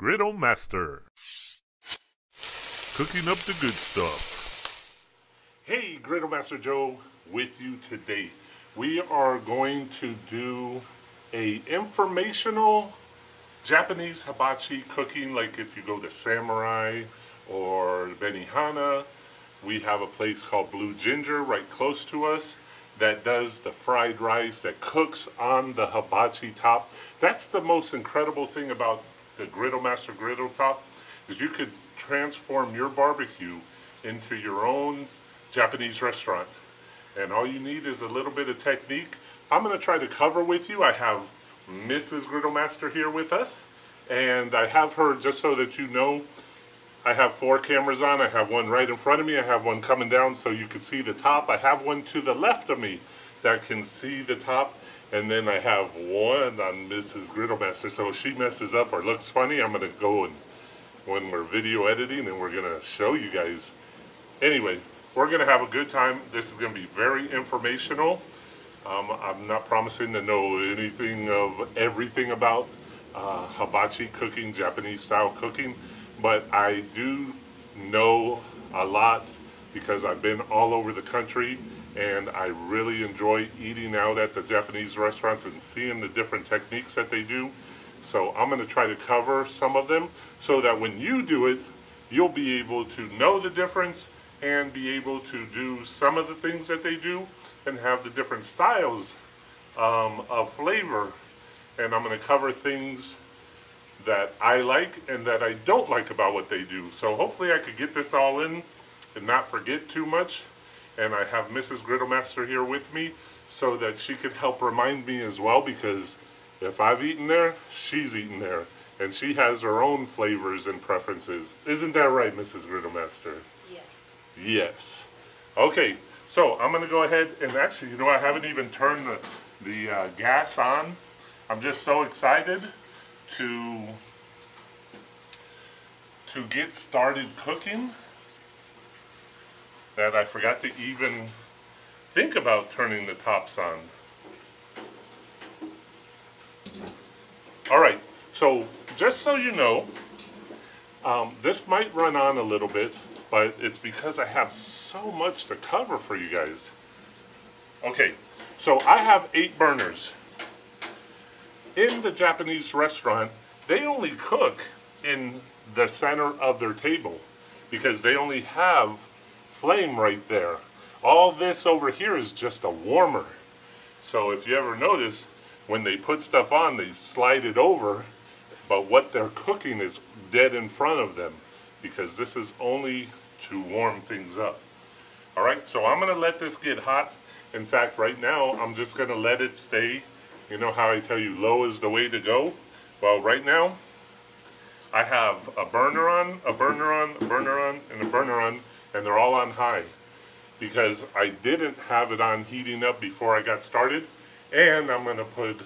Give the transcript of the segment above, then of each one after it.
Griddle Master. Cooking up the good stuff. Hey, Griddle Master Joe with you today. We are going to do a informational Japanese hibachi cooking like if you go to Samurai or Benihana. We have a place called Blue Ginger right close to us that does the fried rice that cooks on the hibachi top. That's the most incredible thing about the Griddle Master Griddle Top is you could transform your barbecue into your own Japanese restaurant. And all you need is a little bit of technique. I'm going to try to cover with you. I have Mrs. Griddle Master here with us. And I have her, just so that you know, I have four cameras on. I have one right in front of me. I have one coming down so you can see the top. I have one to the left of me that can see the top. And then I have one on Mrs. Griddlemaster. So if she messes up or looks funny, I'm going to go and when we're video editing and we're going to show you guys. Anyway, we're going to have a good time. This is going to be very informational. Um, I'm not promising to know anything of everything about uh, hibachi cooking, Japanese style cooking, but I do know a lot because I've been all over the country and I really enjoy eating out at the Japanese restaurants and seeing the different techniques that they do. So I'm going to try to cover some of them so that when you do it, you'll be able to know the difference and be able to do some of the things that they do and have the different styles um, of flavor. And I'm going to cover things that I like and that I don't like about what they do. So hopefully I could get this all in and not forget too much and I have Mrs. Griddlemaster here with me so that she could help remind me as well because if I've eaten there, she's eaten there. And she has her own flavors and preferences. Isn't that right, Mrs. Griddlemaster? Yes. Yes. Okay, so I'm going to go ahead and actually, you know, I haven't even turned the, the uh, gas on. I'm just so excited to to get started cooking that I forgot to even think about turning the tops on. All right, so just so you know, um, this might run on a little bit, but it's because I have so much to cover for you guys. Okay, so I have eight burners. In the Japanese restaurant, they only cook in the center of their table because they only have flame right there. All this over here is just a warmer. So if you ever notice, when they put stuff on, they slide it over, but what they're cooking is dead in front of them because this is only to warm things up. All right, so I'm gonna let this get hot. In fact, right now, I'm just gonna let it stay. You know how I tell you low is the way to go? Well, right now, I have a burner on, a burner on, a burner on, and a burner on, and they're all on high because I didn't have it on heating up before I got started and I'm going to put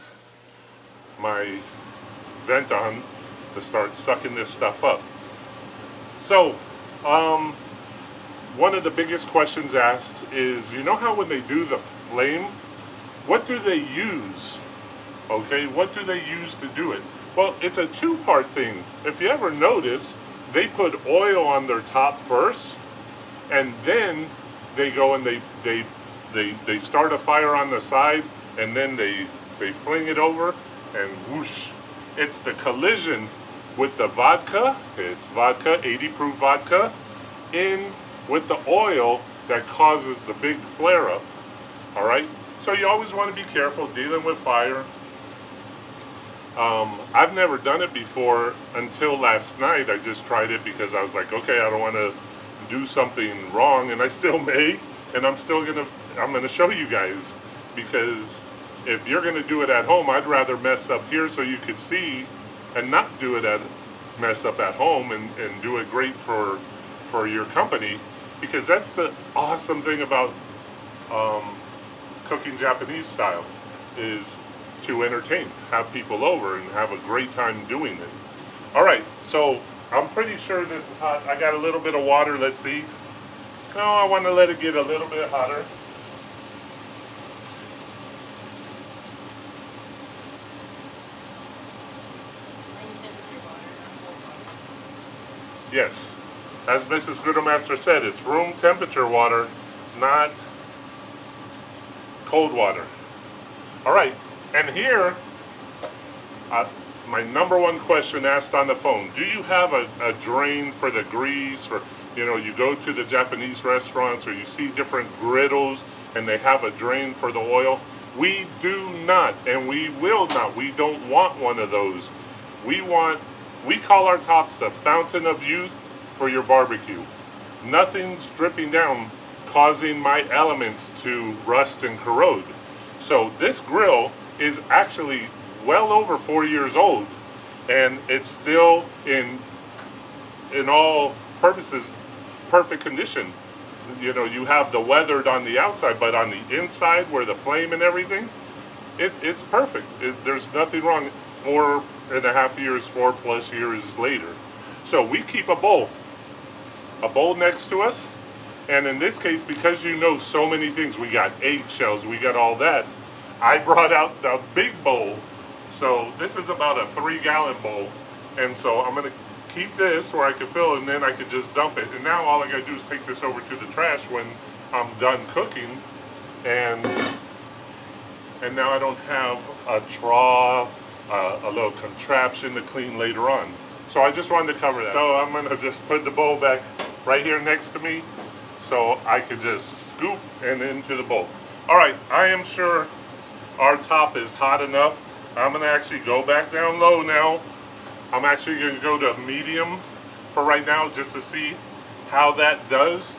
my vent on to start sucking this stuff up. So, um, one of the biggest questions asked is, you know how when they do the flame, what do they use? Okay, what do they use to do it? Well, it's a two-part thing. If you ever notice, they put oil on their top first, and then they go and they they they they start a fire on the side and then they they fling it over and whoosh it's the collision with the vodka it's vodka 80 proof vodka in with the oil that causes the big flare up all right? So you always want to be careful dealing with fire. Um, I've never done it before until last night I just tried it because I was like okay I don't want to do something wrong, and I still may, and I'm still gonna I'm gonna show you guys because if you're gonna do it at home, I'd rather mess up here so you could see and not do it at mess up at home and, and do it great for for your company because that's the awesome thing about um, cooking Japanese style is to entertain, have people over and have a great time doing it. All right, so I'm pretty sure this is hot. I got a little bit of water, let's see. No, I want to let it get a little bit hotter. Yes. As Mrs. Griddlemaster said, it's room temperature water, not cold water. All right, and here, my number one question asked on the phone, do you have a, a drain for the grease? For, you know, you go to the Japanese restaurants or you see different griddles and they have a drain for the oil. We do not, and we will not. We don't want one of those. We want, we call our tops the fountain of youth for your barbecue. Nothing's dripping down causing my elements to rust and corrode. So this grill is actually well over four years old and it's still in in all purposes perfect condition. You know you have the weathered on the outside but on the inside where the flame and everything it, it's perfect. It, there's nothing wrong. Four and a half years four plus years later. So we keep a bowl a bowl next to us. And in this case because you know so many things we got eggshells we got all that. I brought out the big bowl so this is about a three gallon bowl. And so I'm gonna keep this where I can fill it and then I can just dump it. And now all I gotta do is take this over to the trash when I'm done cooking. And and now I don't have a trough, uh, a little contraption to clean later on. So I just wanted to cover that. So I'm gonna just put the bowl back right here next to me so I can just scoop and into the bowl. All right, I am sure our top is hot enough I'm gonna actually go back down low now. I'm actually gonna go to medium for right now just to see how that does.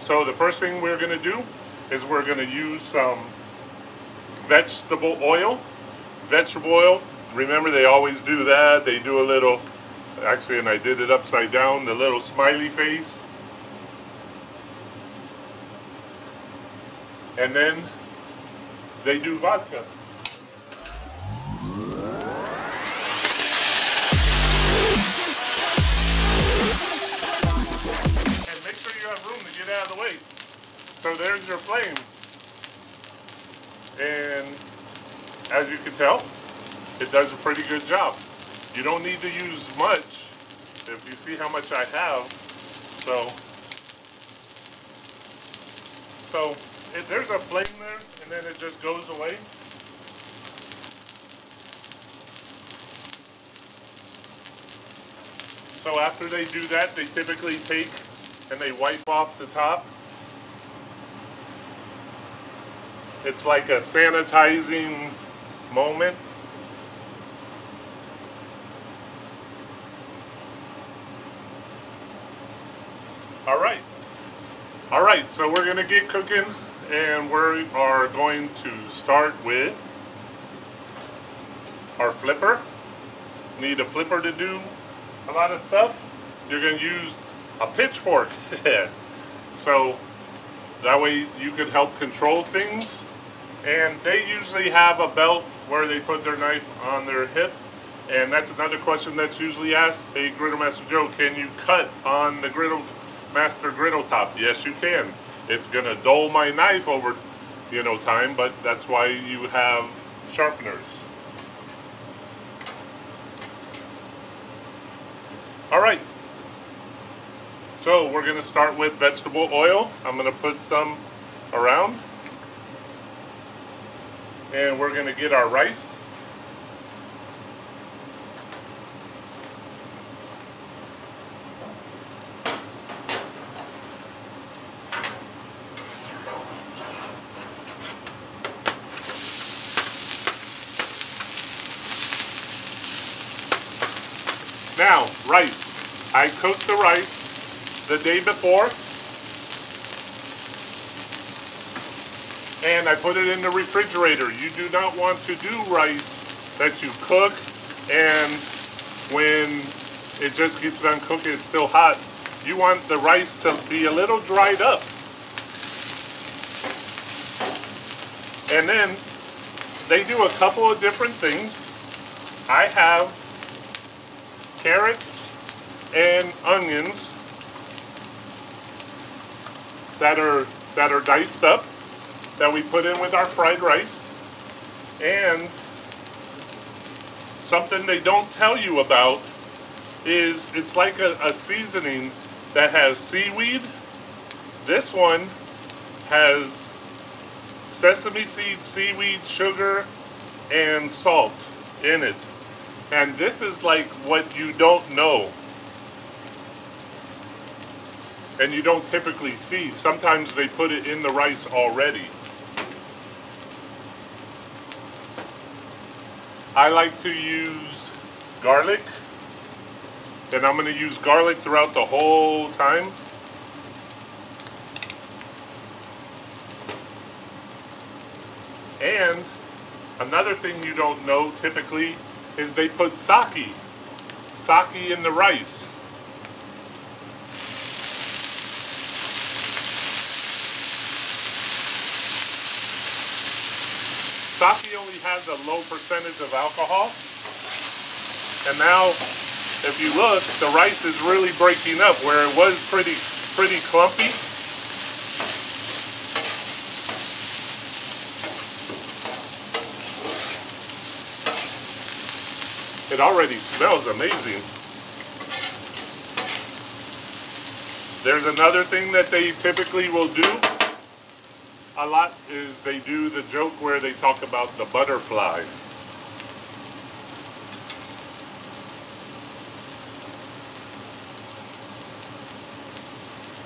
So the first thing we're gonna do is we're gonna use some vegetable oil. Vegetable oil, remember they always do that. They do a little, actually, and I did it upside down, the little smiley face. And then they do vodka. Out of the way. So there's your flame. And as you can tell, it does a pretty good job. You don't need to use much. If you see how much I have, so so it, there's a flame there, and then it just goes away. So after they do that, they typically take and they wipe off the top. It's like a sanitizing moment. All right. All right, so we're gonna get cooking and we are going to start with our flipper. Need a flipper to do a lot of stuff. You're gonna use a pitchfork. so that way you can help control things. And they usually have a belt where they put their knife on their hip. And that's another question that's usually asked. Hey, Griddle Master Joe, can you cut on the Griddle Master griddle top? Yes, you can. It's gonna dull my knife over, you know, time, but that's why you have sharpeners. All right, so we're going to start with vegetable oil. I'm going to put some around. And we're going to get our rice. Now, rice. I cooked the rice the day before. And I put it in the refrigerator. You do not want to do rice that you cook and when it just gets done cooking, it's still hot. You want the rice to be a little dried up. And then they do a couple of different things. I have carrots and onions that are that are diced up that we put in with our fried rice and something they don't tell you about is it's like a, a seasoning that has seaweed. This one has sesame seeds, seaweed, sugar, and salt in it. And this is like what you don't know. And you don't typically see. Sometimes they put it in the rice already. I like to use garlic. And I'm going to use garlic throughout the whole time. And another thing you don't know typically is they put sake. Sake in the rice. Sake only has a low percentage of alcohol. And now, if you look, the rice is really breaking up where it was pretty, pretty clumpy. It already smells amazing. There's another thing that they typically will do a lot is they do the joke where they talk about the butterfly.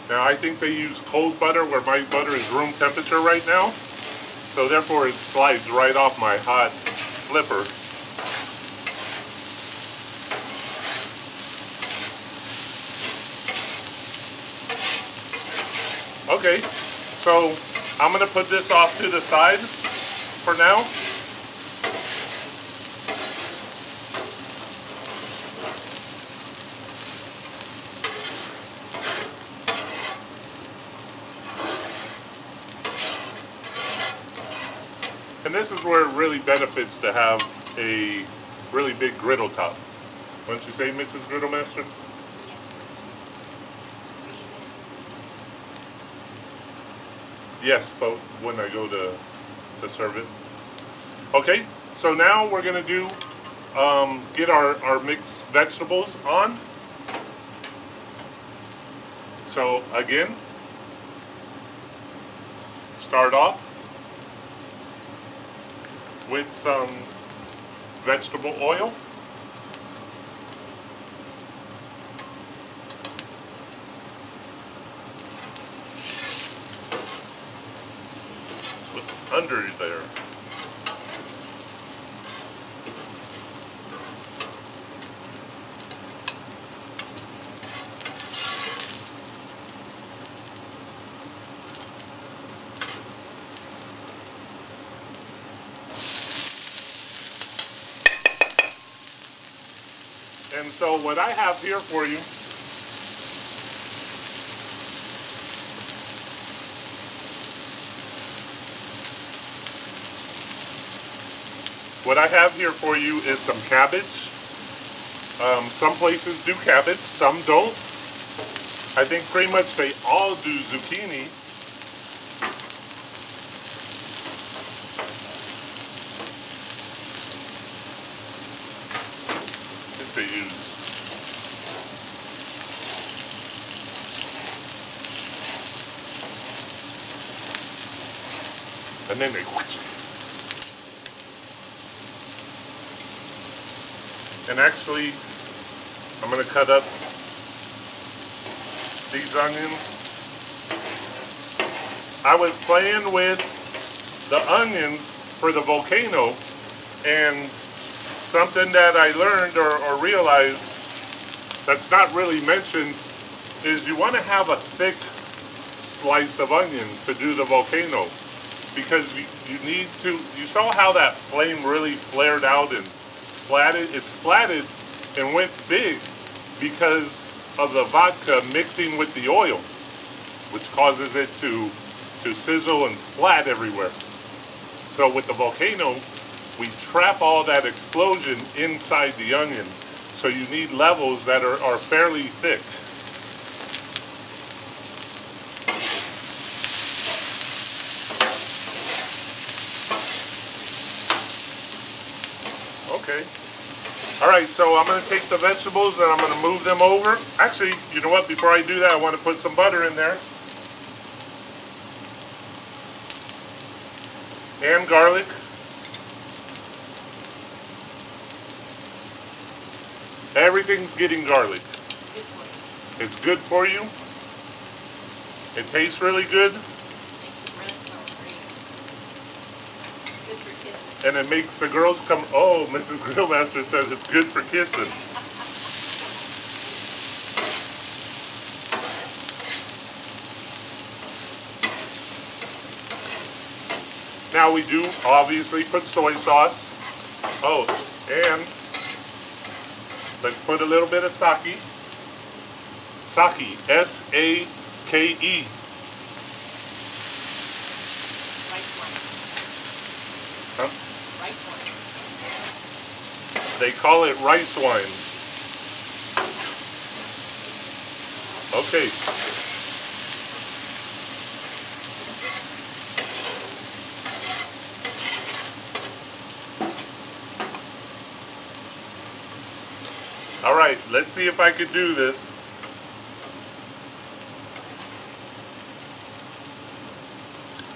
Now I think they use cold butter where my butter is room temperature right now. So therefore it slides right off my hot flipper. Okay, so I'm going to put this off to the side for now. And this is where it really benefits to have a really big griddle top. Wouldn't you say, Mrs. Griddlemaster? Yes, but when I go to, to serve it. Okay, so now we're gonna do, um, get our, our mixed vegetables on. So again, start off with some vegetable oil. under there. And so what I have here for you What I have here for you is some cabbage. Um, some places do cabbage, some don't. I think pretty much they all do zucchini. I think they use and then they And actually, I'm going to cut up these onions. I was playing with the onions for the volcano and something that I learned or, or realized that's not really mentioned is you want to have a thick slice of onion to do the volcano because you, you need to, you saw how that flame really flared out and splatted, it splatted and went big because of the vodka mixing with the oil, which causes it to, to sizzle and splat everywhere. So with the volcano, we trap all that explosion inside the onion. So you need levels that are, are fairly thick. Okay. All right, so I'm gonna take the vegetables and I'm gonna move them over. Actually, you know what? Before I do that, I want to put some butter in there. And garlic. Everything's getting garlic. Good for you. It's good for you. It tastes really good, Makes the bread smell great. And it makes the girls come. Oh, Mrs. Griddlemaster says it's good for kissing. Now we do obviously put soy sauce. Oh, and let's put a little bit of sake. Sake, S-A-K-E. Rice wine. Huh? Rice wine. They call it rice wine. Okay. All right, let's see if I can do this.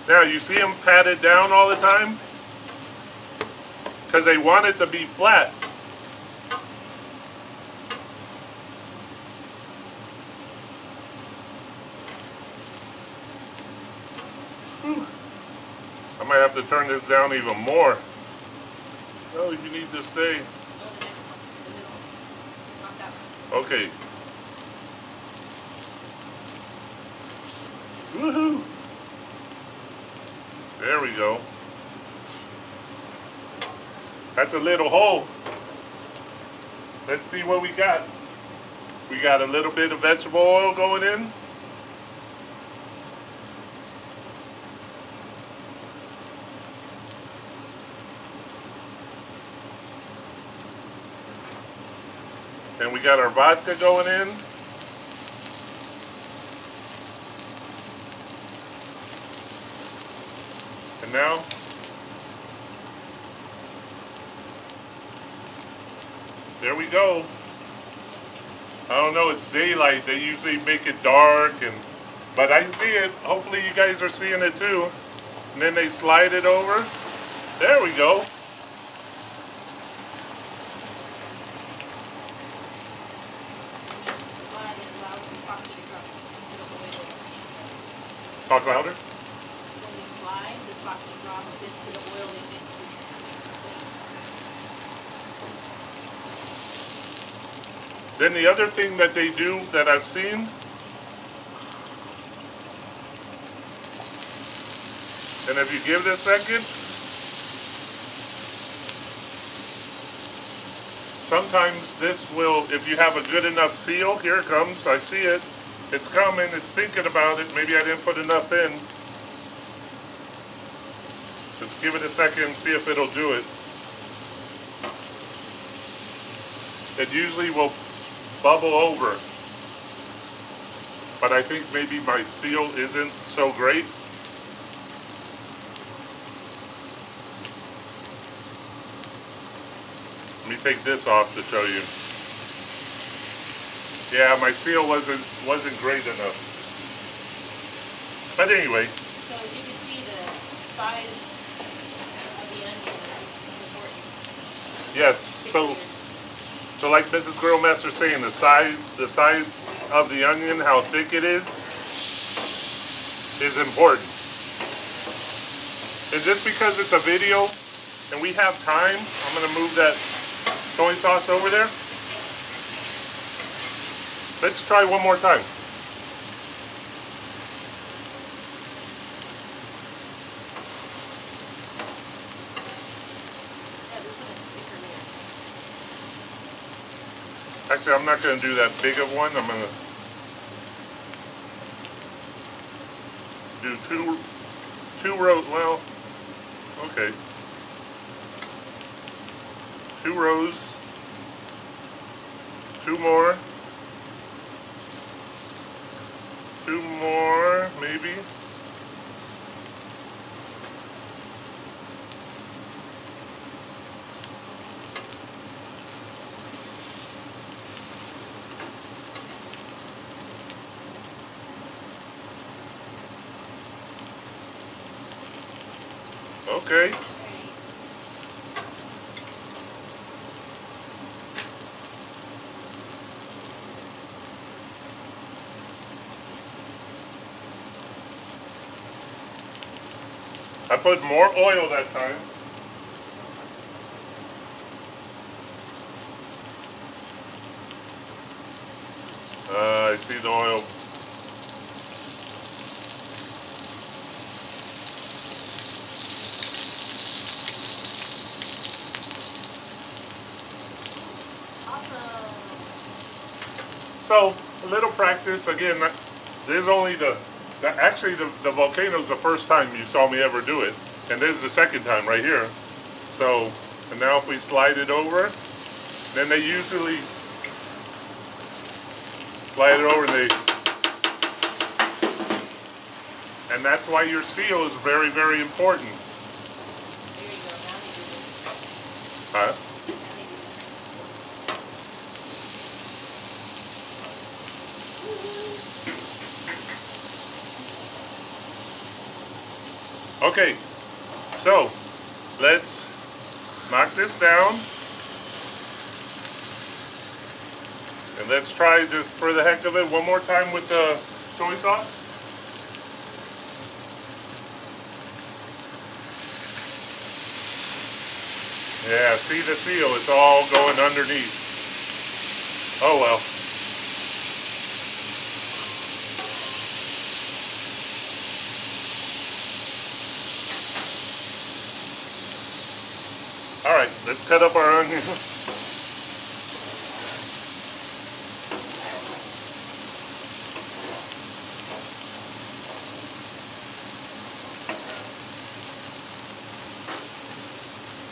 Now, you see them patted down all the time? Because they want it to be flat. Have to turn this down even more. Oh, you need to stay. No. Okay. Woohoo! There we go. That's a little hole. Let's see what we got. We got a little bit of vegetable oil going in. Got our vodka going in. And now, there we go. I don't know, it's daylight. They usually make it dark and but I see it. Hopefully you guys are seeing it too. And then they slide it over. There we go. Slide it loud and pop it across. It'll go into the piece. Talk louder. When we slide, the spot will drop into the oil and the Then the other thing that they do that I've seen and if you give it a second sometimes this will if you have a good enough seal here it comes I see it it's coming it's thinking about it maybe I didn't put enough in just give it a second and see if it'll do it it usually will bubble over. But I think maybe my seal isn't so great. Let me take this off to show you. Yeah, my seal wasn't wasn't great enough. But anyway, So you can see, the size of the onion is important. yes. So so like Mrs. Griddlemaster saying, the size the size of the onion, how thick it is, is important. And just because it's a video and we have time, I'm gonna move that soy sauce over there. Let's try one more time. Actually, I'm not gonna do that big of one. I'm gonna do two, two rows. Well, okay, two rows, two more, Two more, maybe. Okay. Put more oil that time. Uh, I see the oil. Awesome. So a little practice again. is only the, the actually the, the volcano is the first time you saw me ever do it, and this is the second time right here. So and now if we slide it over, then they usually slide it over and they, and that's why your seal is very very important. There you go. Now they do this. Huh? Now they do this. Okay, so let's knock this down. And let's try just for the heck of it one more time with the soy sauce. Yeah, see the seal, it's all going underneath. Oh well. All right, let's cut up our onion.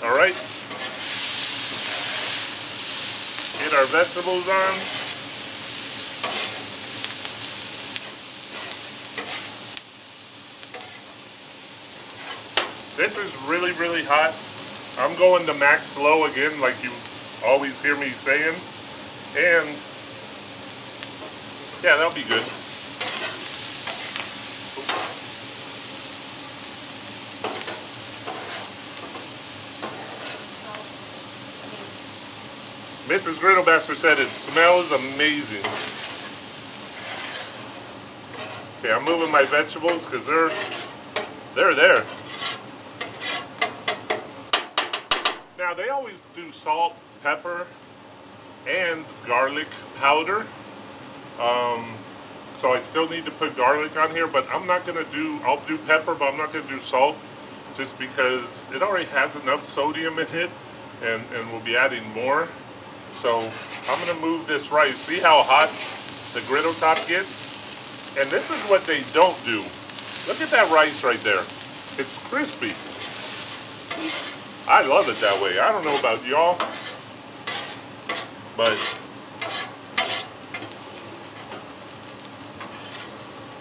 All right. Get our vegetables on. This is really, really hot. I'm going to max low again, like you always hear me saying. And yeah, that'll be good. Mrs. Griddlemaster said it smells amazing. Okay, I'm moving my vegetables because they're they're there. Now they always do salt, pepper, and garlic powder. Um, so I still need to put garlic on here, but I'm not gonna do. I'll do pepper, but I'm not gonna do salt, just because it already has enough sodium in it, and and we'll be adding more. So I'm gonna move this rice. See how hot the griddle top gets? And this is what they don't do. Look at that rice right there. It's crispy. I love it that way. I don't know about y'all, but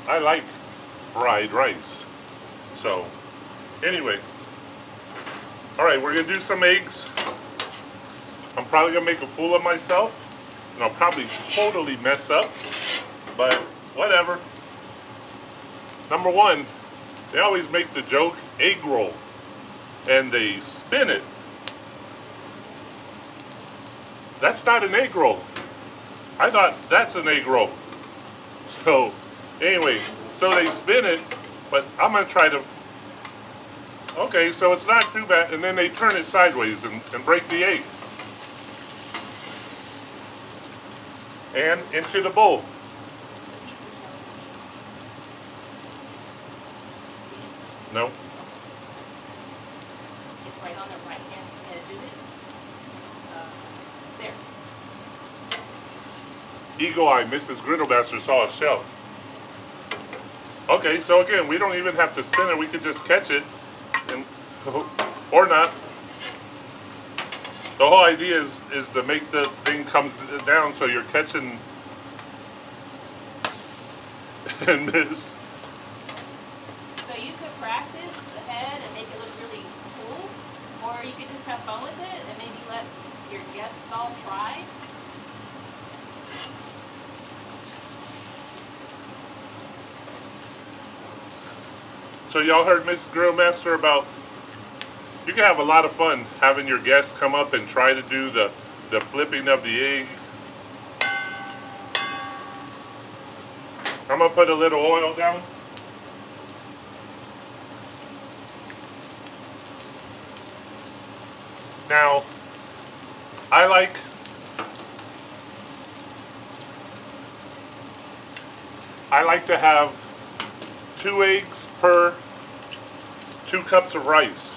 I like fried rice. So, anyway, all right, we're gonna do some eggs. I'm probably gonna make a fool of myself, and I'll probably totally mess up, but whatever. Number one, they always make the joke egg roll and they spin it. That's not an egg roll. I thought that's an egg roll. So, anyway, so they spin it, but I'm gonna try to. Okay, so it's not too bad, and then they turn it sideways and, and break the egg. And into the bowl. No. It's right on the right hand edge of it. Uh, there. Eagle Eye, Mrs. Griddlemaster saw a shell. Okay, so again, we don't even have to spin it. We could just catch it, and or not. The whole idea is is to make the thing comes down so you're catching and miss. So you could practice ahead and make it look really cool, or you could just have fun with it and maybe let your guests all try. So y'all heard Mrs. Griddlemaster about you can have a lot of fun having your guests come up and try to do the, the flipping of the egg. I'm gonna put a little oil down. Now, I like I like to have two eggs per two cups of rice.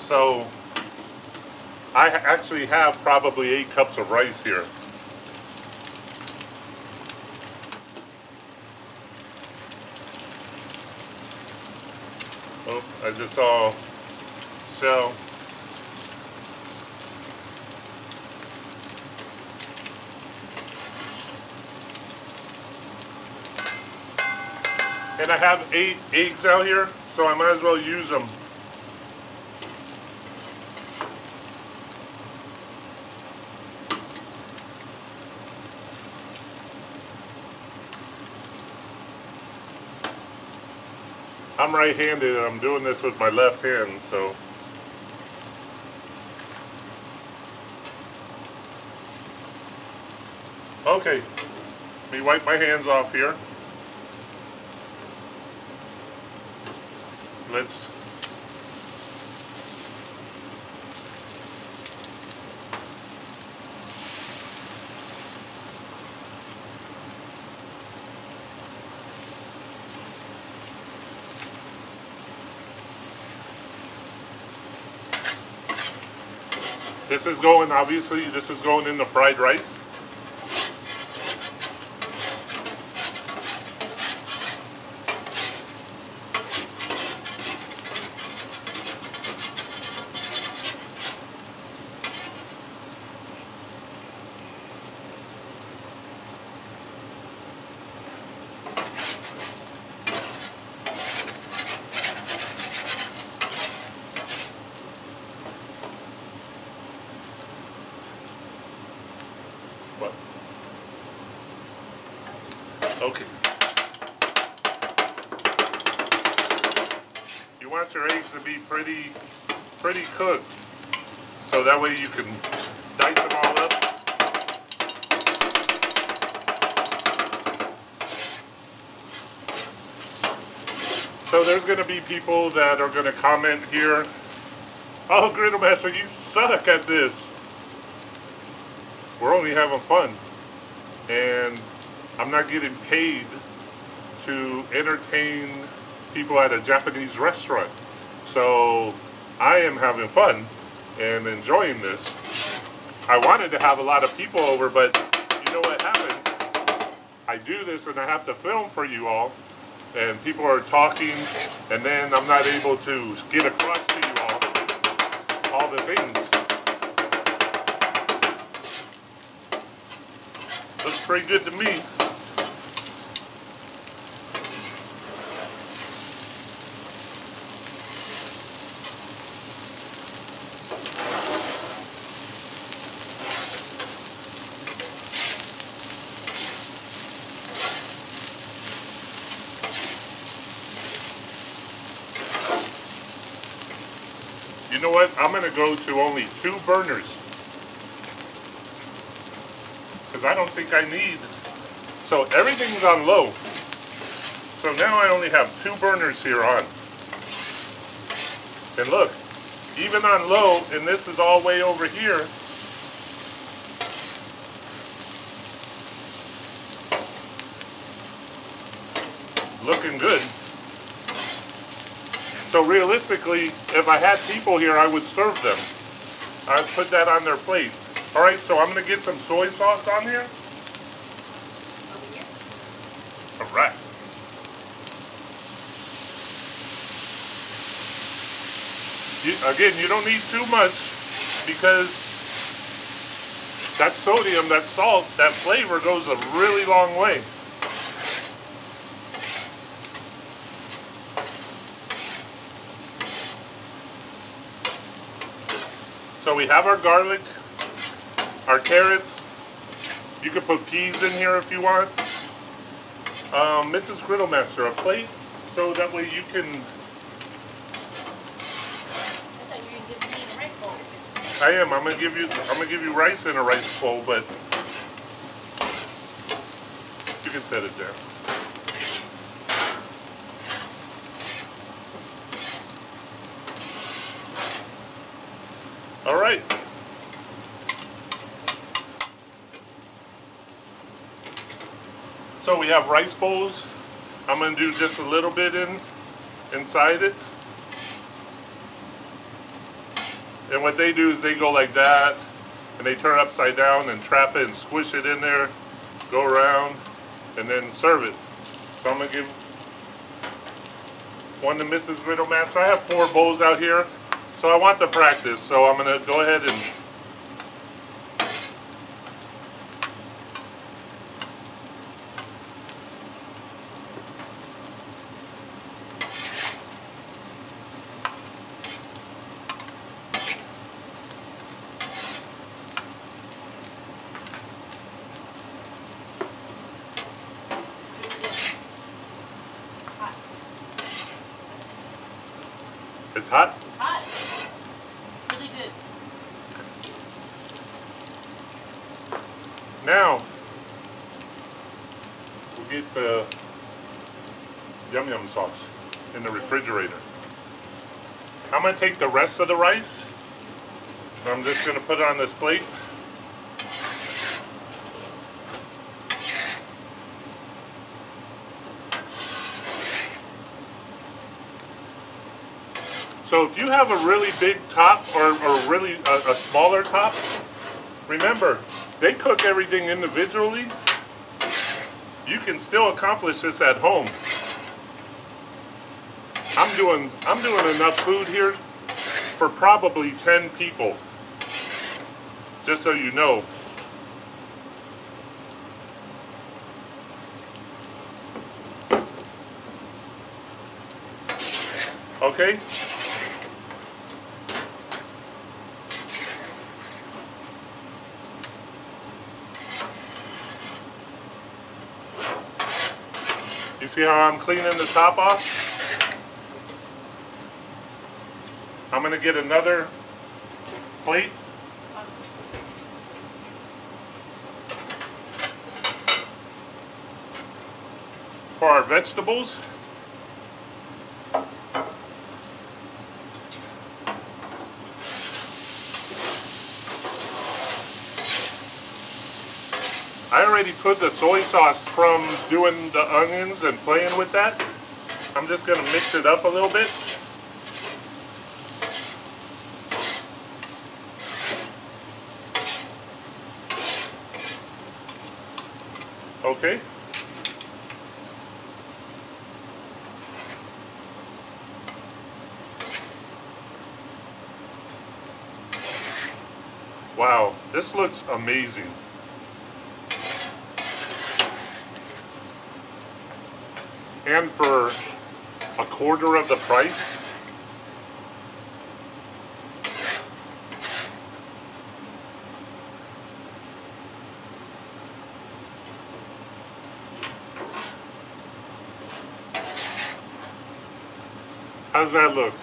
So I actually have probably eight cups of rice here. Oh, I just saw shell. And I have eight eggs out here, so I might as well use them. I'm right-handed and I'm doing this with my left hand, so. Okay, let me wipe my hands off here. This is going, obviously, this is going in the fried rice. What? Okay. You want your eggs to be pretty, pretty cooked. So that way you can dice them all up. So there's going to be people that are going to comment here, oh, Griddle Master, you suck at this we're only having fun and I'm not getting paid to entertain people at a Japanese restaurant. So I am having fun and enjoying this. I wanted to have a lot of people over, but you know what happened? I do this and I have to film for you all and people are talking and then I'm not able to get across to you all all the things. Looks pretty good to me. Go to only two burners because I don't think I need. So everything's on low. So now I only have two burners here on. And look, even on low, and this is all way over here, looking good. Realistically, if I had people here, I would serve them. I'd put that on their plate. All right, so I'm gonna get some soy sauce on here. Here. All right. You, again, you don't need too much because that sodium, that salt, that flavor goes a really long way. So we have our garlic, our carrots. You can put peas in here if you want. Um, Mrs. Griddlemaster, a plate, so that way you can... I am. I'm gonna give you. I'm gonna give you rice in a rice bowl, but you can set it there. So we have rice bowls. I'm gonna do just a little bit in inside it. And what they do is they go like that, and they turn upside down and trap it and squish it in there, go around, and then serve it. So I'm gonna give one to Mrs. Griddlemaster. I have four bowls out here, so I want the practice. So I'm gonna go ahead and Hot. it's hot. Hot. Really good. Now, we'll get the yum yum sauce in the refrigerator. I'm gonna take the rest of the rice. I'm just gonna put it on this plate. So if you have a really big top or, or really a, a smaller top, remember, they cook everything individually. You can still accomplish this at home. I'm doing I'm doing enough food here for probably 10 people. Just so you know. Okay? You see how I'm cleaning the top off? I'm gonna get another plate. For our vegetables. I already put the soy sauce from doing the onions and playing with that. I'm just gonna mix it up a little bit. Okay. Wow, this looks amazing. And for a quarter of the price, that look?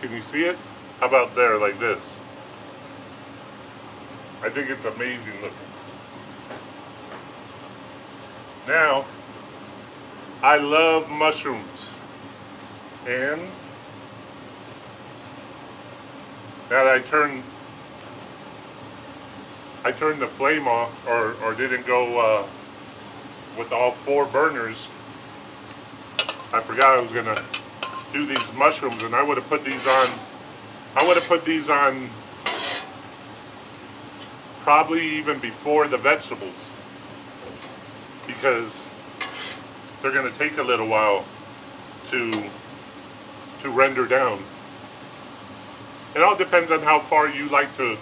Can you see it? How about there, like this? I think it's amazing looking. Now, I love mushrooms. And that I turned I turned the flame off or, or didn't go uh, with all four burners, I forgot I was gonna do these mushrooms and I would have put these on I would have put these on probably even before the vegetables because they're going to take a little while to to render down. It all depends on how far you like to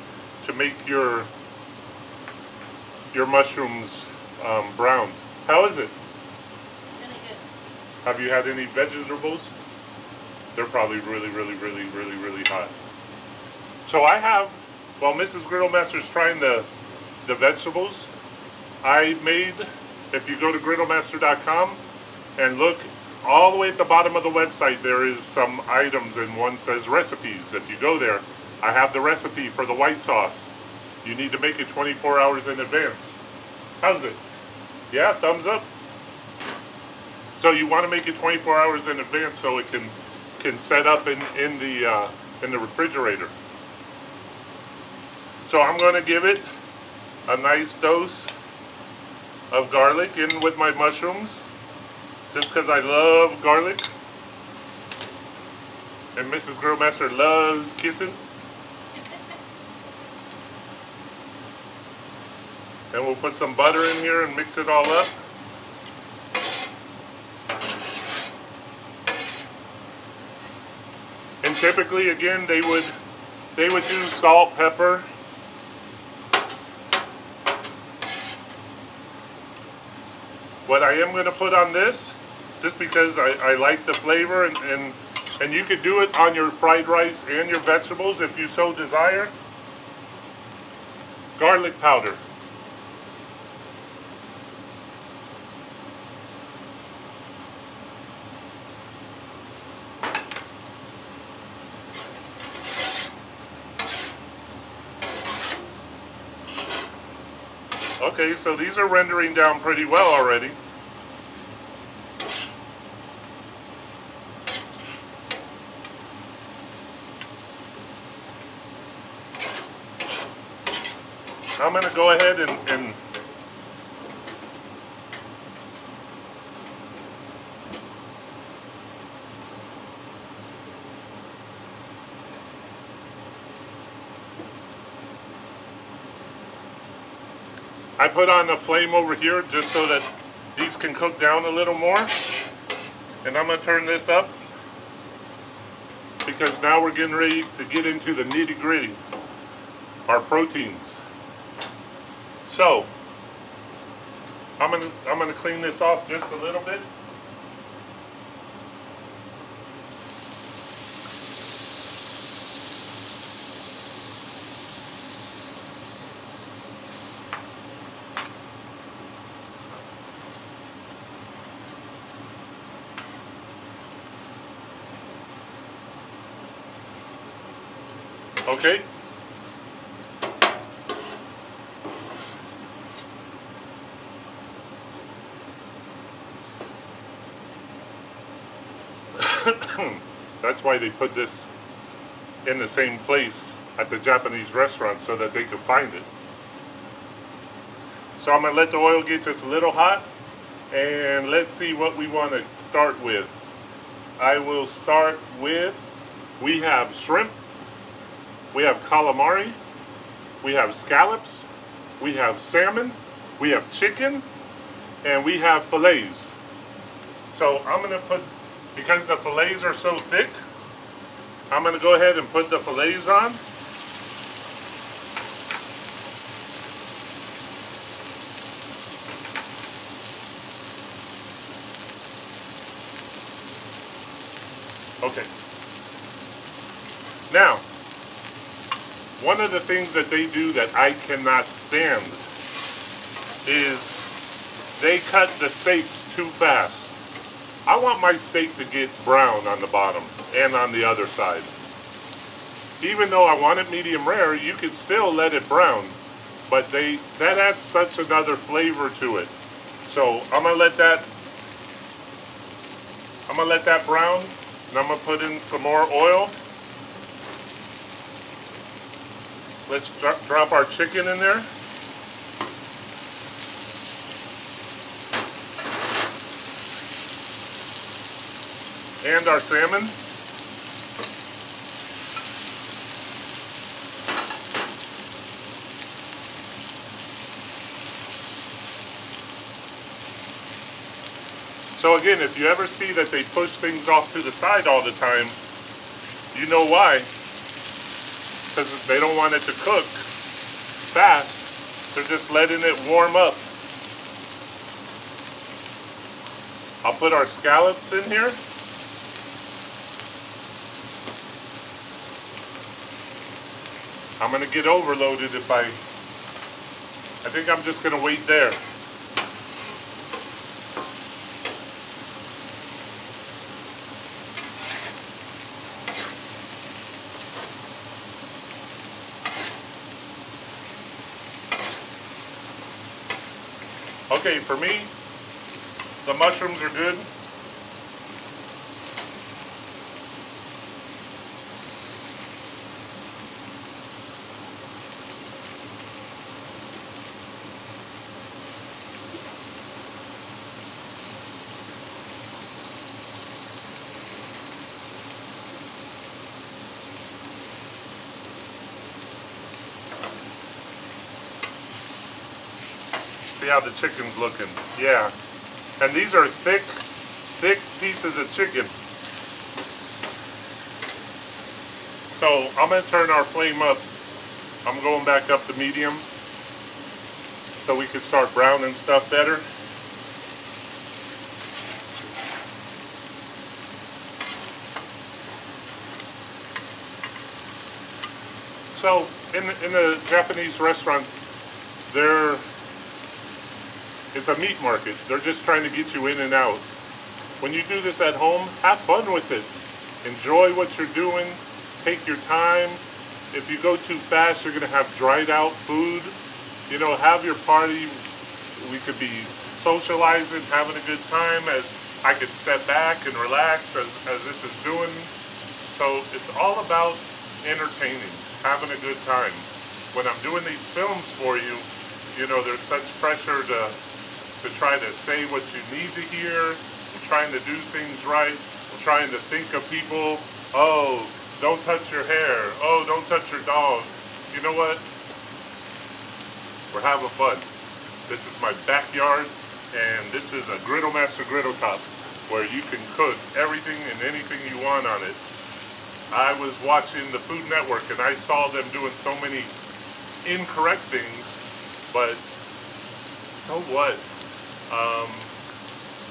to make your your mushrooms um, brown. How is it? Really good. Have you had any vegetables? They're probably really, really, really, really, really hot. So I have, while Mrs. Griddlemaster's trying the the vegetables, I made. If you go to griddlemaster.com and look all the way at the bottom of the website, there is some items, and one says recipes. If you go there, I have the recipe for the white sauce. You need to make it 24 hours in advance. How's it? Yeah, thumbs up. So you want to make it 24 hours in advance so it can can set up in in the uh, in the refrigerator. So I'm going to give it a nice dose of garlic in with my mushrooms, just because I love garlic. And Mrs. Griddlemaster loves kissing. And we'll put some butter in here and mix it all up. Typically, again, they would they would do salt, pepper. What I am going to put on this, just because I, I like the flavor, and, and and you could do it on your fried rice and your vegetables if you so desire. Garlic powder. Okay, so these are rendering down pretty well already. I'm going to go ahead and, and I put on the flame over here just so that these can cook down a little more. And I'm going to turn this up because now we're getting ready to get into the nitty gritty, our proteins. So, I'm going to I'm to clean this off just a little bit. Okay. That's why they put this in the same place at the Japanese restaurant so that they could find it. So I'm going to let the oil get just a little hot and let's see what we want to start with. I will start with, we have shrimp, we have calamari, we have scallops, we have salmon, we have chicken, and we have fillets. So I'm going to put, because the fillets are so thick, I'm going to go ahead and put the fillets on. Okay. Now, one of the things that they do that I cannot stand is they cut the steaks too fast. I want my steak to get brown on the bottom and on the other side. Even though I want it medium rare, you can still let it brown. But they that adds such another flavor to it. So I'm gonna let that I'm gonna let that brown and I'm gonna put in some more oil. Let's dro drop our chicken in there. And our salmon. So again, if you ever see that they push things off to the side all the time, you know why. Because they don't want it to cook fast. They're just letting it warm up. I'll put our scallops in here. I'm going to get overloaded if I... I think I'm just going to wait there. Okay, for me, the mushrooms are good. See how the chicken's looking. Yeah. And these are thick, thick pieces of chicken. So I'm gonna turn our flame up. I'm going back up to medium so we can start browning stuff better. So in in a Japanese restaurant, there it's a meat market. They're just trying to get you in and out. When you do this at home, have fun with it. Enjoy what you're doing. Take your time. If you go too fast, you're going to have dried out food. You know, have your party. We could be socializing, having a good time as I could step back and relax as, as this is doing. So it's all about entertaining, having a good time. When I'm doing these films for you, you know, there's such pressure to to try to say what you need to hear. We're trying to do things right. We're trying to think of people. Oh, don't touch your hair. Oh, don't touch your dog. You know what? We're having fun. This is my backyard, and this is a Griddle Master Griddle Top, where you can cook everything and anything you want on it. I was watching the Food Network, and I saw them doing so many incorrect things, but so what? Um,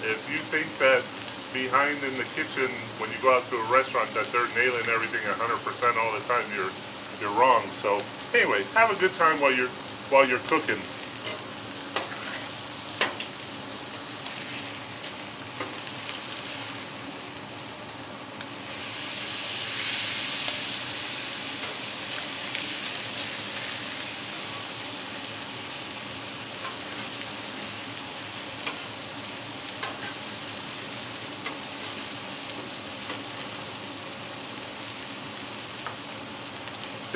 if you think that behind in the kitchen when you go out to a restaurant that they're nailing everything 100% all the time, you're you're wrong. So anyway, have a good time while you're while you're cooking.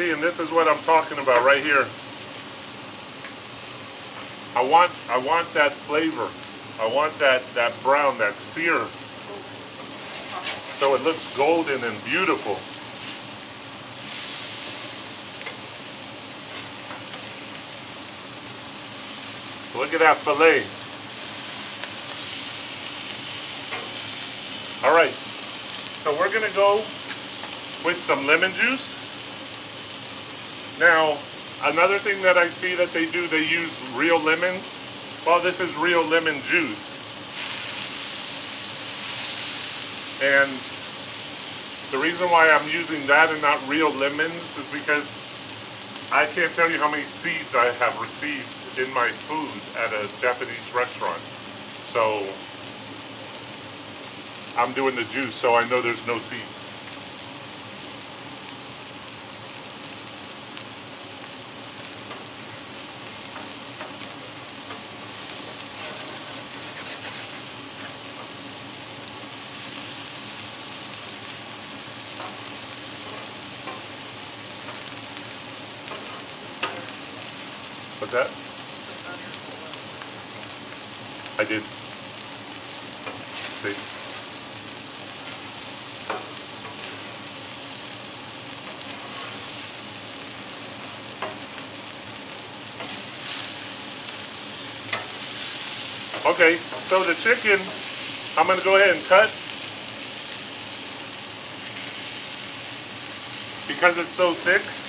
See, and this is what I'm talking about right here. I want I want that flavor. I want that that brown, that sear. So it looks golden and beautiful. Look at that filet. All right. So we're gonna go with some lemon juice. Now, another thing that I see that they do, they use real lemons. Well, this is real lemon juice. And the reason why I'm using that and not real lemons is because I can't tell you how many seeds I have received in my food at a Japanese restaurant. So I'm doing the juice so I know there's no seeds. That? I did. See? Okay, so the chicken, I'm gonna go ahead and cut. Because it's so thick,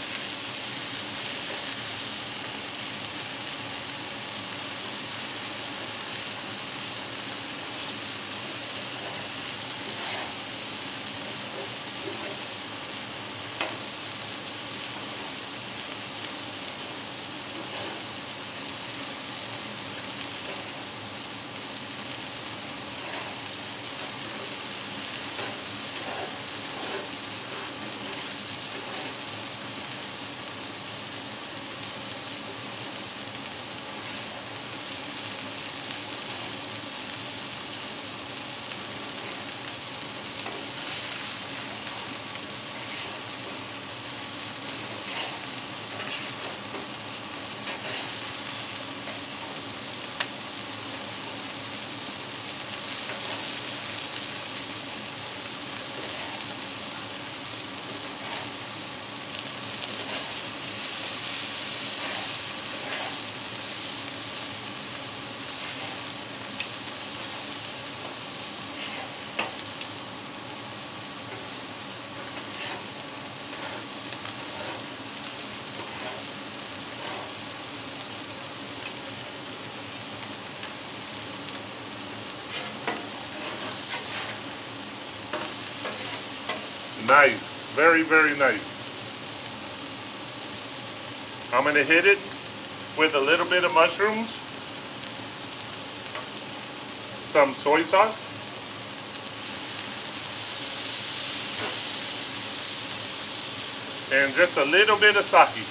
Nice. Very, very nice. I'm going to hit it with a little bit of mushrooms, some soy sauce, and just a little bit of sake.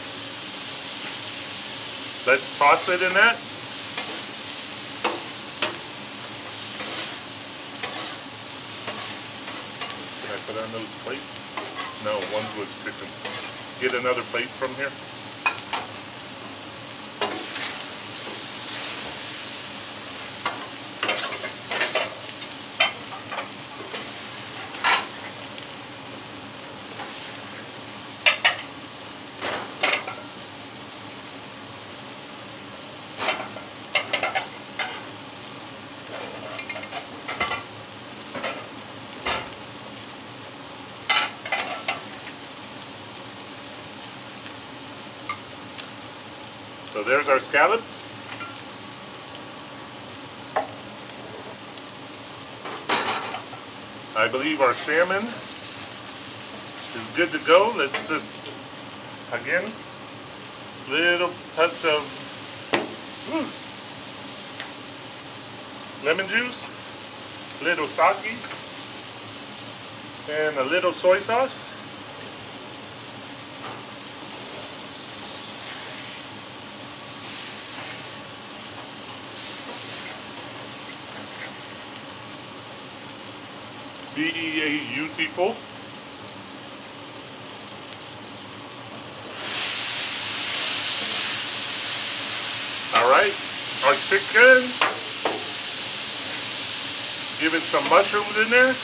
Let's toss it in that. Can I plates? No, one was chicken. Get another plate from here. So there's our scallops. I believe our salmon is good to go. Let's just, again, little touch of whew, lemon juice, little sake, and a little soy sauce. B-E-A-U-T-ful. All right, our chicken. Uh, give it some mushrooms in there.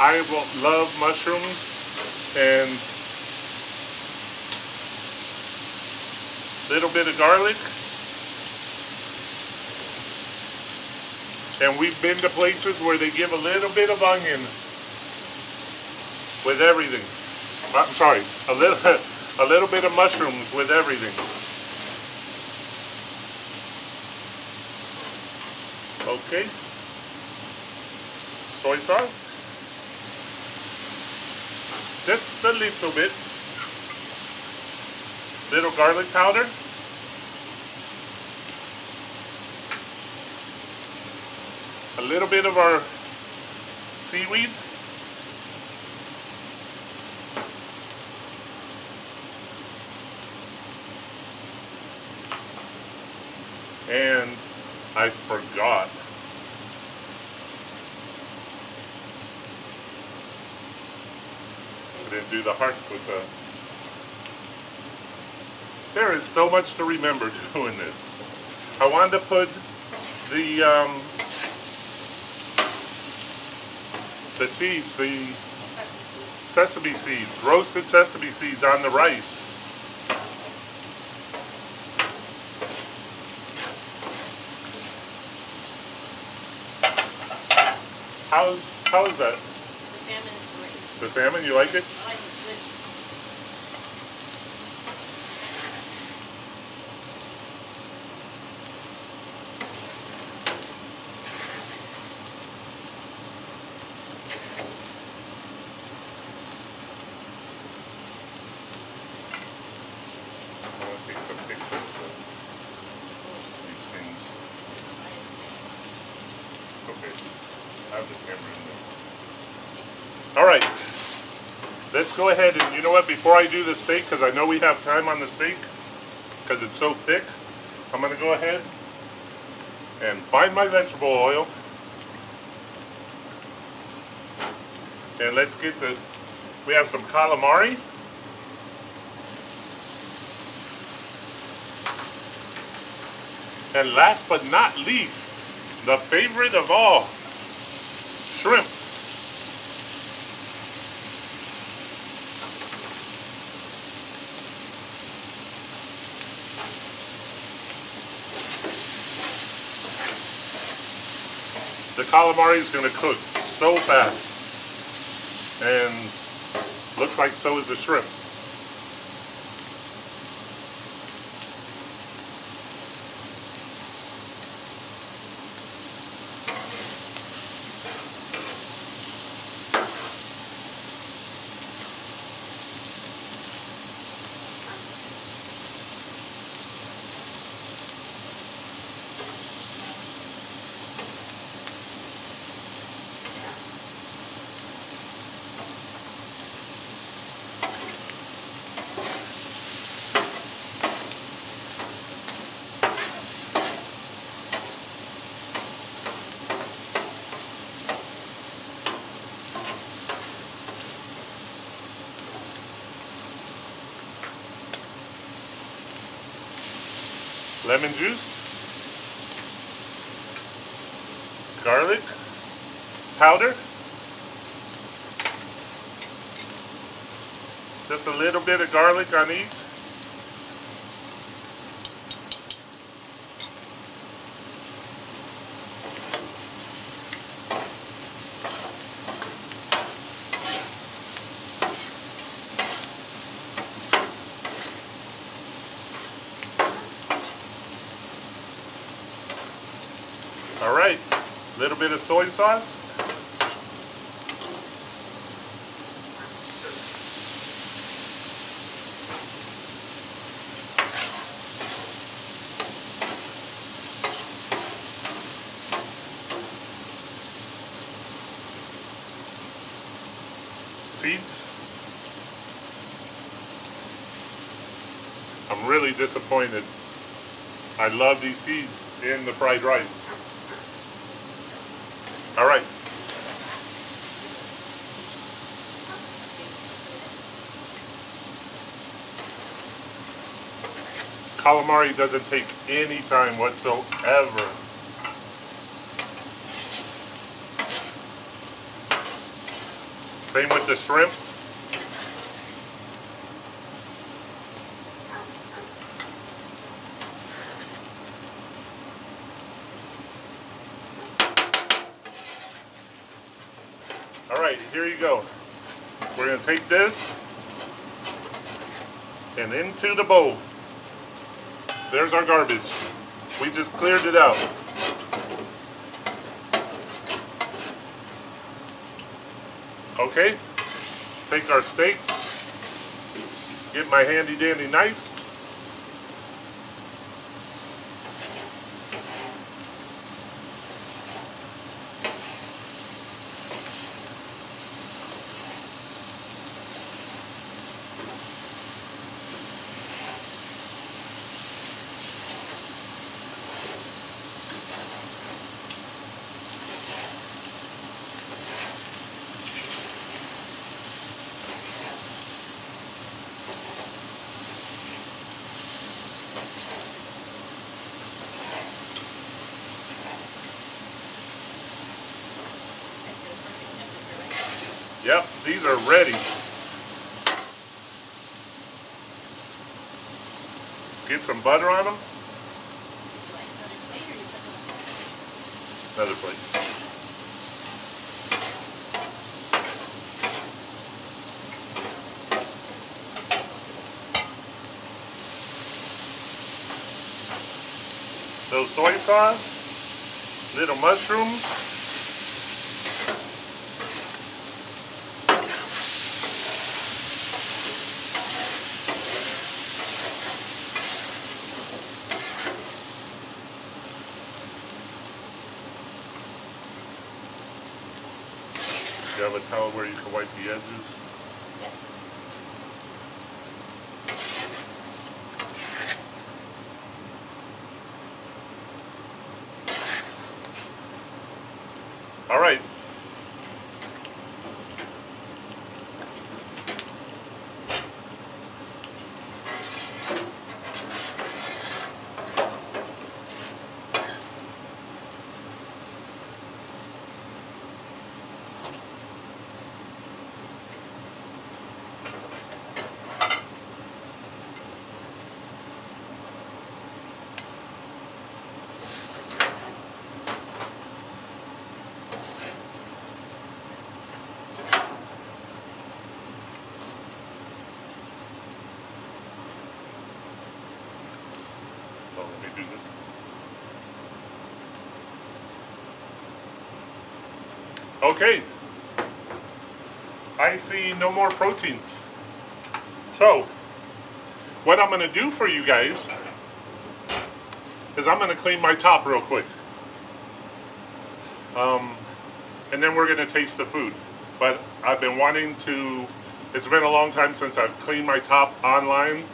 I love mushrooms and a little bit of garlic. And we've been to places where they give a little bit of onion with everything. Uh, I'm sorry, a little, a little bit of mushrooms with everything. Okay. Soy sauce. Just a little bit. Little garlic powder. A little bit of our seaweed. And I forgot. I didn't do the hearts with the... There is so much to remember doing this. I wanted to put the um, the seeds, the sesame seeds, roasted sesame seeds on the rice. How's how is that? The salmon is great. The salmon, you? Like it good. I want to take some pictures of these things. Okay, I have the camera in there. All right, let's go ahead and you know what? Before I do the steak, because I know we have time on the steak, because it's so thick, I'm gonna go ahead and find my vegetable oil. And let's get the, we have some calamari. And last but not least, the favorite of all, shrimp. Calamari is going to cook so fast. And looks like so is the shrimp. Lemon juice, garlic powder, just a little bit of garlic on each. All right, a little bit of soy sauce. Seeds. I'm really disappointed. I love these seeds in the fried rice. All right. Calamari doesn't take any time whatsoever. Same with the shrimp. All right, here you go. We're gonna take this and into the bowl. There's our garbage. We just cleared it out. Okay, take our steak, get my handy dandy knife. Yep, these are ready. Get some butter on them. Another plate. Those soy sauce, little mushrooms. Towel where you can wipe the edges. All right. So let me do this. Okay. I see no more proteins. So, what I'm going to do for you guys is I'm going to clean my top real quick. Um, and then we're going to taste the food. But I've been wanting to, it's been a long time since I've cleaned my top online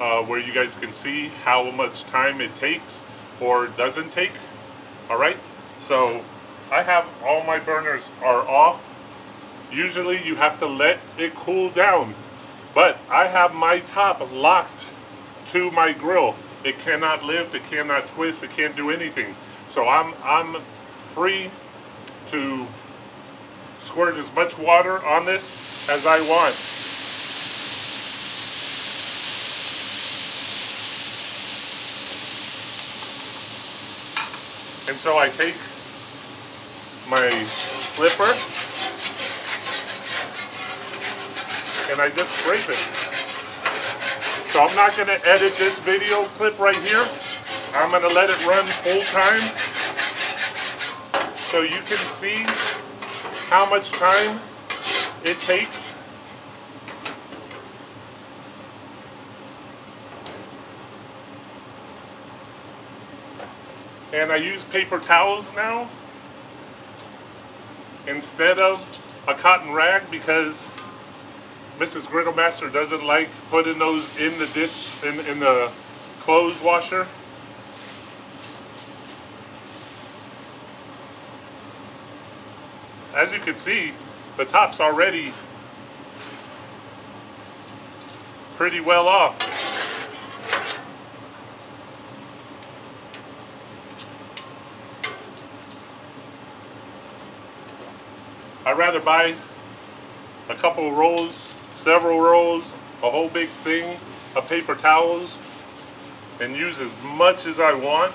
uh, where you guys can see how much time it takes or doesn't take. All right, so I have all my burners are off. Usually you have to let it cool down, but I have my top locked to my grill it cannot lift, it cannot twist, it can't do anything. So I'm I'm free to squirt as much water on this as I want. And so I take my flipper and I just scrape it. So I'm not going to edit this video clip right here. I'm going to let it run full time so you can see how much time it takes. And I use paper towels now instead of a cotton rag because Mrs. Griddlemaster doesn't like putting those in the dish, in, in the clothes washer. As you can see, the top's already pretty well off. Rather buy a couple rolls, several rolls, a whole big thing of paper towels and use as much as I want.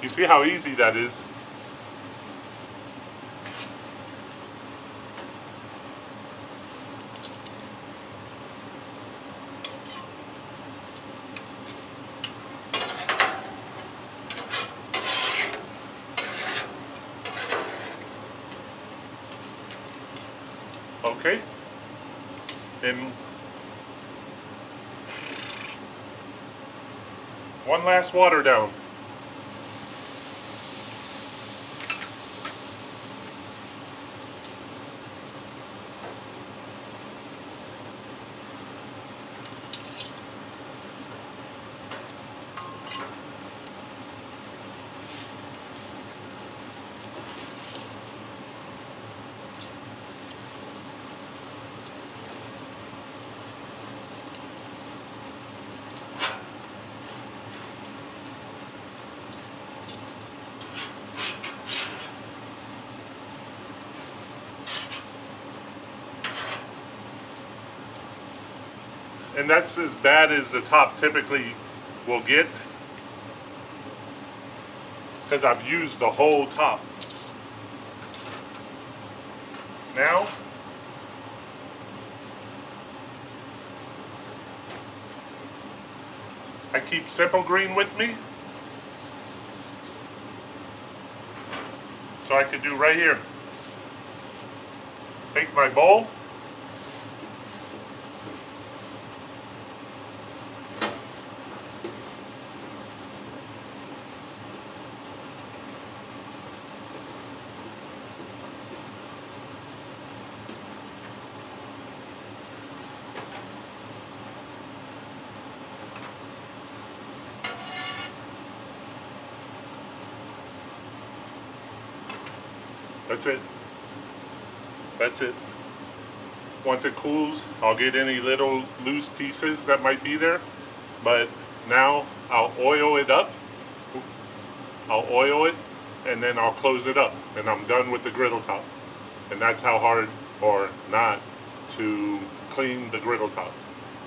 You see how easy that is? Okay. And last water down. And that's as bad as the top typically will get because I've used the whole top. Now, I keep Simple Green with me. So I could do right here. Take my bowl. That's it. That's it. Once it cools, I'll get any little loose pieces that might be there. But now I'll oil it up. I'll oil it and then I'll close it up and I'm done with the griddle top. And that's how hard or not to clean the griddle top.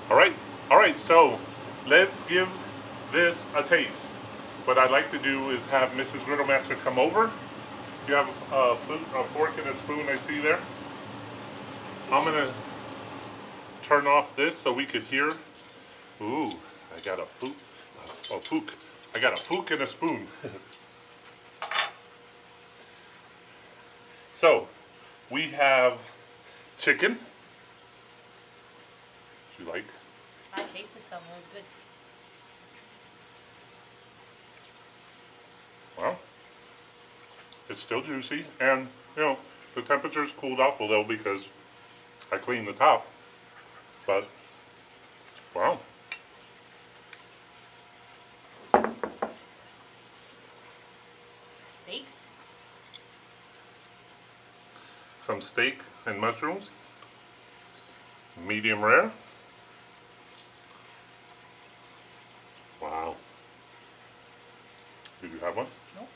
All right, all right, so let's give this a taste. What I'd like to do is have Mrs. Griddlemaster come over you have a, a fork and a spoon I see there. I'm gonna turn off this so we could hear. Ooh, I got a fook, a fook. I got a fook and a spoon. so, we have chicken. You like? I tasted some. It was good. Well, it's still juicy, and you know the temperature's cooled off a little because I cleaned the top. But wow. Steak. some steak and mushrooms. Medium rare. Wow. Did you have one? Nope.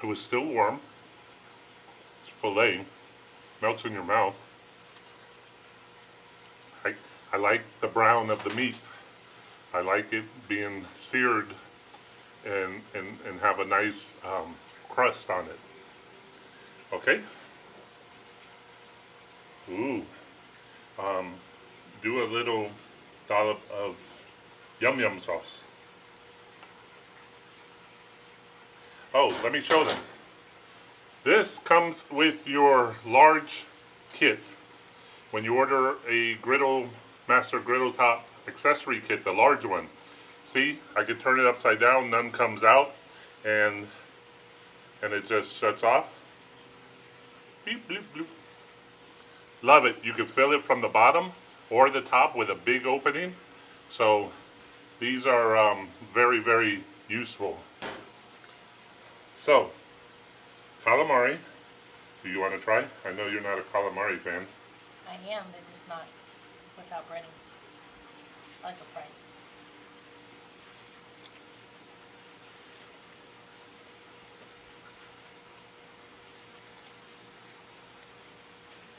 Good. Was still warm. It's filet. Melts in your mouth. I, I like the brown of the meat. I like it being seared and, and, and have a nice um, crust on it. Okay? Ooh. Um, do a little dollop of yum yum sauce. Oh, let me show them. This comes with your large kit. When you order a griddle, master griddle top accessory kit, the large one. See, I can turn it upside down, none comes out, and and it just shuts off. Beep, bloop, bloop. Love it. You can fill it from the bottom or the top with a big opening. So these are um, very, very useful. So, calamari. Do you want to try? I know you're not a calamari fan. I am, they're just not without breading. I like a fry.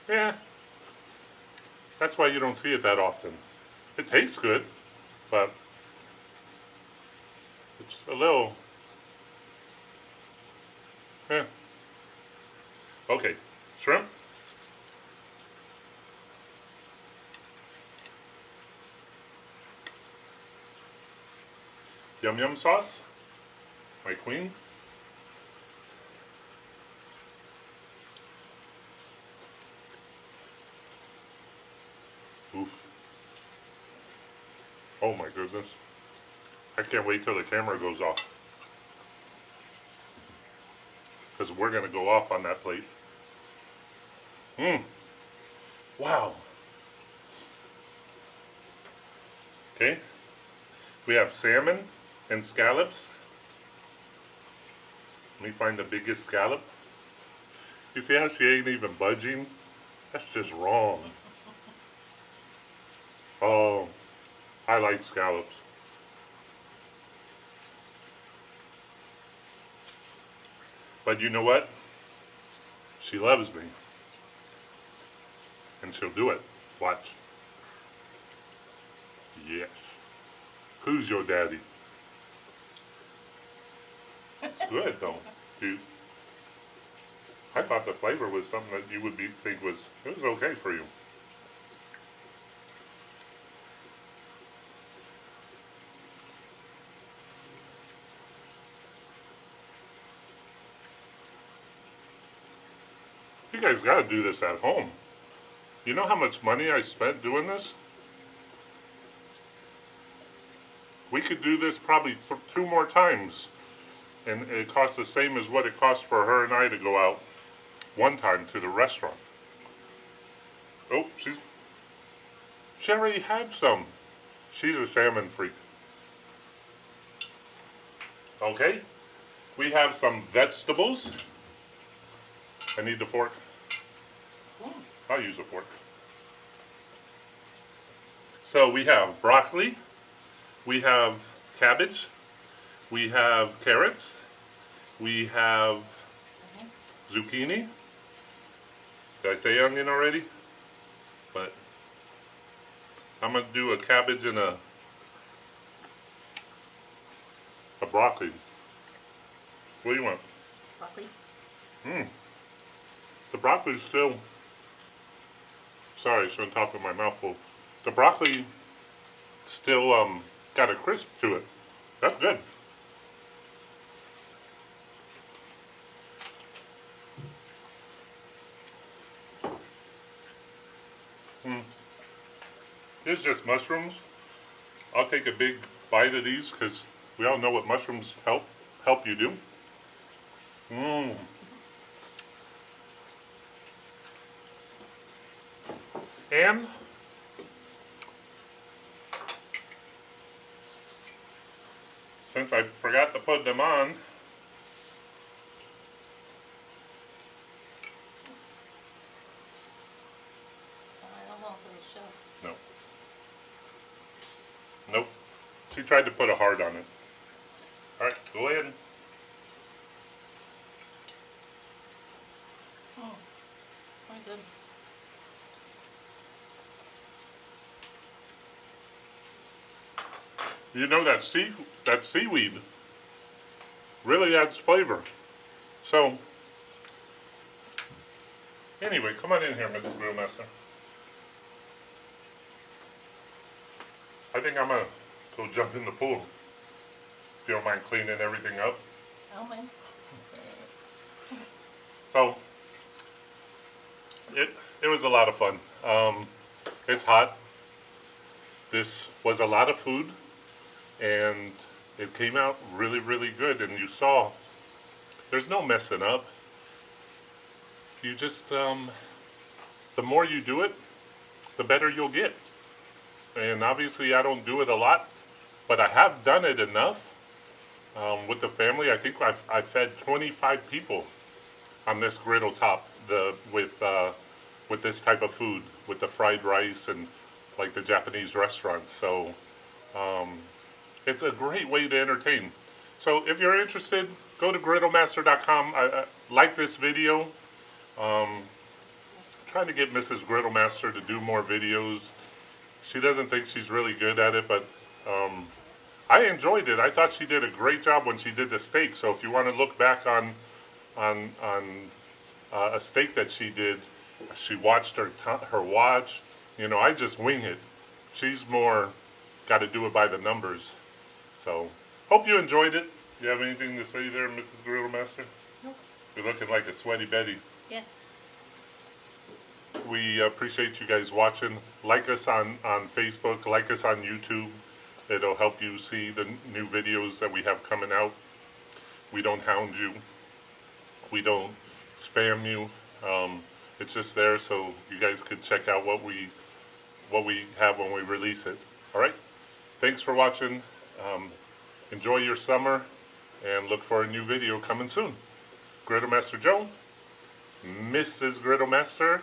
Yeah. That's why you don't see it that often. It tastes good, but it's a little. Yeah. Okay, shrimp. Yum yum sauce, my queen. Oof. Oh my goodness. I can't wait till the camera goes off. Because we're going to go off on that plate. Mmm. Wow. Okay. We have salmon and scallops. Let me find the biggest scallop. You see how she ain't even budging? That's just wrong. Oh, I like scallops. But you know what? She loves me. And she'll do it. Watch. Yes. Who's your daddy? It's good though, dude. I thought the flavor was something that you would be think was it was okay for you. You guys got to do this at home. You know how much money I spent doing this? We could do this probably th- two more times, and it costs the same as what it cost for her and I to go out one time to the restaurant. Oh, she's. She already had some. She's a salmon freak. Okay, we have some vegetables. I need the fork. Hmm. I'll use a fork. So we have broccoli, we have cabbage, we have carrots, we have zucchini. Did I say onion already? But I'm gonna do a cabbage and a a broccoli. What do you want? Broccoli? Mmm. The broccoli's still. Sorry, it's on top of my mouth full. The broccoli still um, got a crisp to it. That's good. This is just mushrooms. I'll take a big bite of these because we all know what mushrooms help help you do. Mmm. And since I forgot to put them on, I don't know if it'll show. no. Nope. She tried to put a heart on it. All right, go ahead. Oh. You know that sea that seaweed really adds flavor. So anyway, come on in here, Mrs. Grillmaster. I think I'm gonna go jump in the pool. If you don't mind cleaning everything up. I don't mind. So it it was a lot of fun. Um, it's hot. This was a lot of food, and it came out really really good. And you saw there's no messing up. You just um, the more you do it, the better you'll get. And obviously, I don't do it a lot, but I have done it enough um, with the family. I think I've, I fed 25 people on this griddle top the with uh, with this type of food with the fried rice and like the Japanese restaurants. So um, it's a great way to entertain. So if you're interested, go to griddlemaster.com. I, I like this video. Um, trying to get Mrs. Griddlemaster to do more videos. She doesn't think she's really good at it, but um, I enjoyed it. I thought she did a great job when she did the steak. So if you want to look back on on on uh, a steak that she did. She watched her her watch. You know, I just wing it. She's more got to do it by the numbers. So, hope you enjoyed it. You have anything to say there, Mrs. Grillmaster? Nope. You're looking like a sweaty Betty. Yes. We appreciate you guys watching. Like us on, on Facebook, like us on YouTube. It'll help you see the new videos that we have coming out. We don't hound you. We don't spam you. Um, it's just there so you guys could check out what we what we have when we release it. All right. Thanks for watching. Um, enjoy your summer and look for a new video coming soon. Griddle Master Joe, Mrs. Griddle Master,